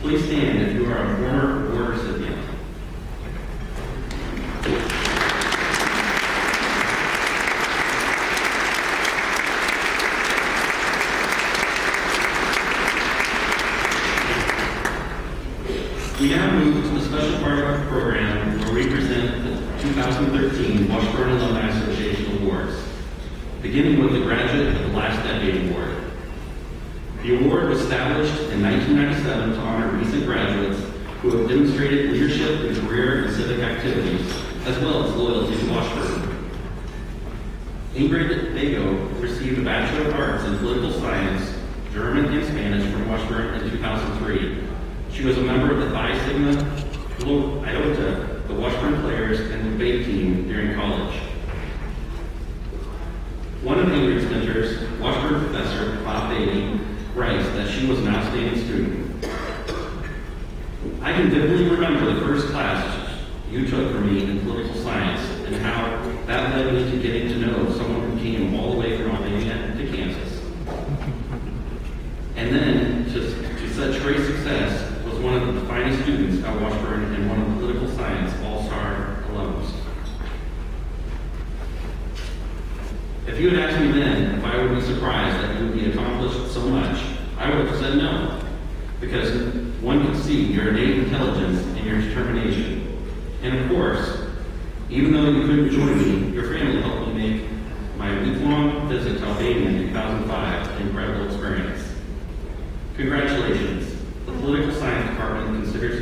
Please stand if you are a former award recipient. We now move to the special part of our program where we present the 2013 Washburn Alumni Association Awards, beginning with the Graduate of the Last Decade Award. The award was established in 1997 to honor graduates who have demonstrated leadership in career and civic activities, as well as loyalty to Washburn. Ingrid Bego received a Bachelor of Arts in Political Science, German and Spanish from Washburn in 2003. She was a member of the Phi Sigma Iota, the Washburn Players, and the debate team during college. One of Ingrid's mentors, Washburn professor Bob Beatty, writes that she was an outstanding student. I can vividly remember the first class you took for me in political science and how that led me to getting to know someone who came all the way from Albania to Kansas. And then to, to such great success was one of the finest students at Washburn and one of the political science all-star alums. If you had asked me then if I would be surprised that you would be accomplished so much, I would have said no. Because one can see your innate intelligence and your determination. And of course, even though you couldn't join me, your family helped me make my week-long visit to Albania in 2005 an incredible experience. Congratulations. The Political Science Department considers